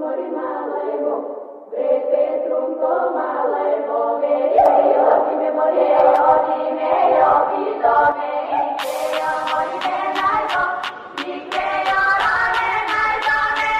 mori